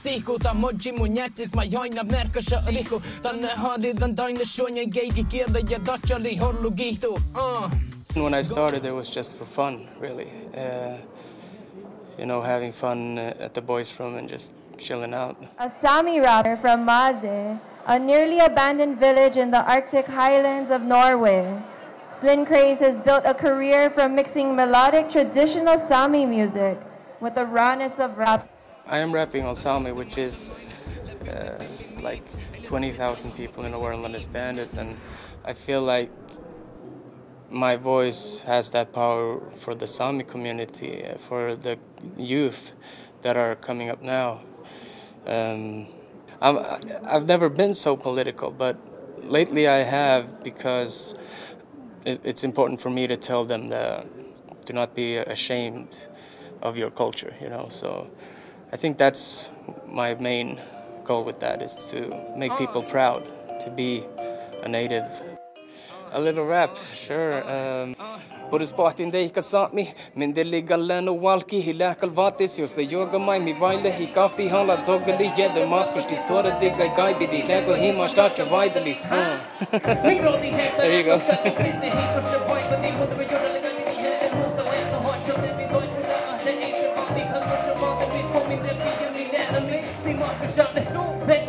Siku ta moji mu njetis ma jajna merka shë riku Ta në hali dhe ndajnë shonje gejgi kje dhe je da qali horlu gitu uh. When I started, it was just for fun, really. Uh, you know, having fun uh, at the boys' room and just chilling out. A Sami rapper from Maze, a nearly abandoned village in the Arctic highlands of Norway. SlinCraze has built a career from mixing melodic traditional Sami music with the rawness of rap. I am rapping on Sami, which is uh, like 20,000 people in the world understand it, and I feel like my voice has that power for the Sami community, uh, for the youth that are coming up now. Um, I'm, I've never been so political, but lately I have because it's important for me to tell them that do not be ashamed of your culture, you know. So I think that's my main goal with that is to make people proud to be a native. A little rap, sure. Um, Purus pohtin dei ka sami min deli galano walki hila kalvatis yos le yoga mai mi vaile hi kafti hala zogali ye de mat kushti stora de gai gai bidi lego hi ma sta cha vaidali there you go Vengo back, like you got your body, got you the wall.